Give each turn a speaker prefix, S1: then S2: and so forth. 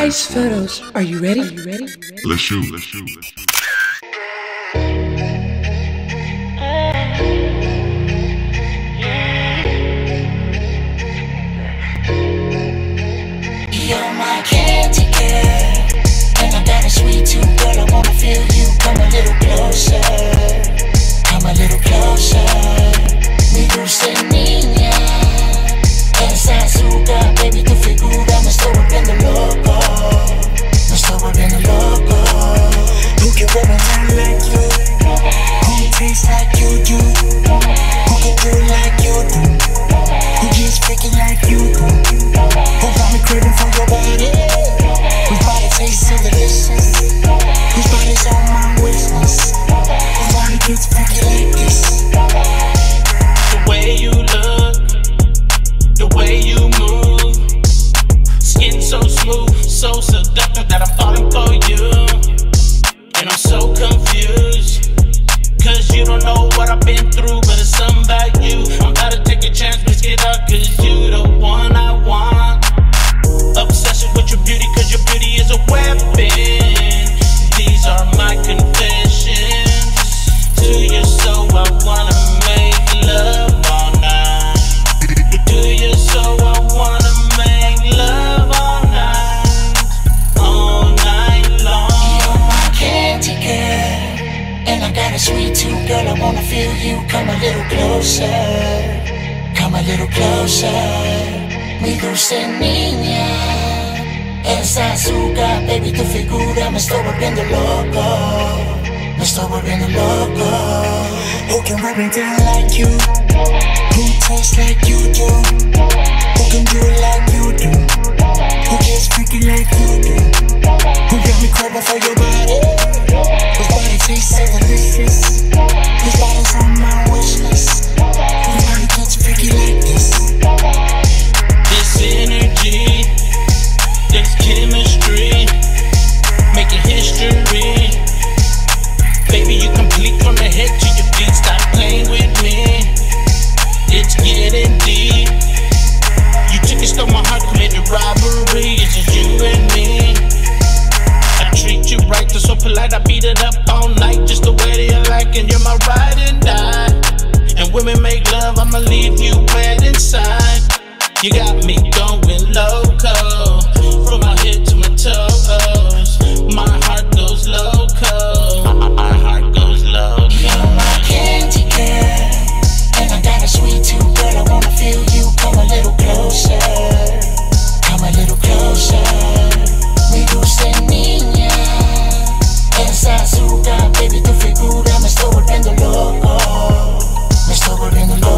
S1: Nice photos. Are you ready? Are you ready?
S2: Let's shoot. Let's shoot. Let's shoot.
S3: That I'm falling for you. And I'm so confused. Cause you don't know what I've been through, but it's something about you. I'm about to take a chance, let's get up, cause you the one I want. Obsession with your beauty, cause your beauty is a weapon. These are my confessions to your soul. I wanna
S4: girl, and got a sweet tooth, girl. I wanna feel you. Come a little closer, come a little closer. Mi dulce niña, esa azúcar, baby, tu figura me está volviendo loco, me está volviendo loco. Who can rub it down like you? Who tastes like you do?
S3: You got me going loco. From my head to my toes. My heart goes loco. My, heart goes loco. You're my
S4: candy girl. And I got a sweet tooth, girl. I wanna feel you. Come a little closer. Come a little closer. Me gusta niña. Esa azúcar, baby, tu figura me estoy volviendo loco. Me estoy volviendo loco.